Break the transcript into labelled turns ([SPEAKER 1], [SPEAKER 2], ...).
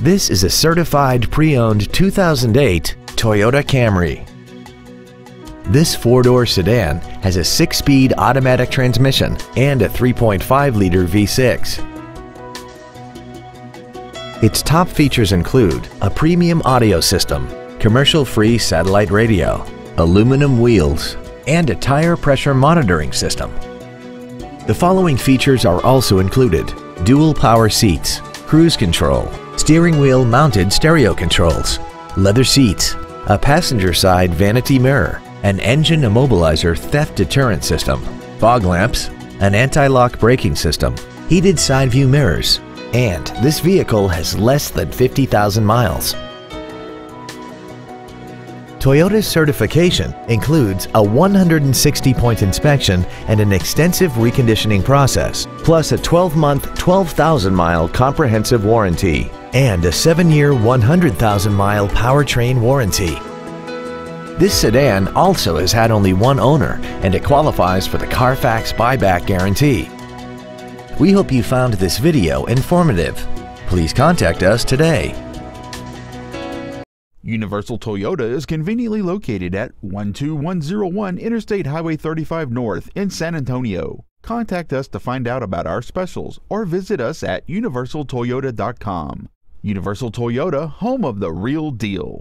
[SPEAKER 1] This is a certified pre-owned 2008 Toyota Camry. This four-door sedan has a six-speed automatic transmission and a 3.5-liter V6. Its top features include a premium audio system, commercial-free satellite radio, aluminum wheels, and a tire pressure monitoring system. The following features are also included. Dual power seats, cruise control, steering wheel mounted stereo controls, leather seats, a passenger side vanity mirror, an engine immobilizer theft deterrent system, fog lamps, an anti-lock braking system, heated side view mirrors, and this vehicle has less than 50,000 miles. Toyota's certification includes a 160-point inspection and an extensive reconditioning process, plus a 12-month, 12,000-mile comprehensive warranty and a 7-year, 100,000-mile powertrain warranty. This sedan also has had only one owner and it qualifies for the Carfax buyback guarantee. We hope you found this video informative. Please contact us today.
[SPEAKER 2] Universal Toyota is conveniently located at 12101 Interstate Highway 35 North in San Antonio. Contact us to find out about our specials or visit us at universaltoyota.com. Universal Toyota, home of the real deal.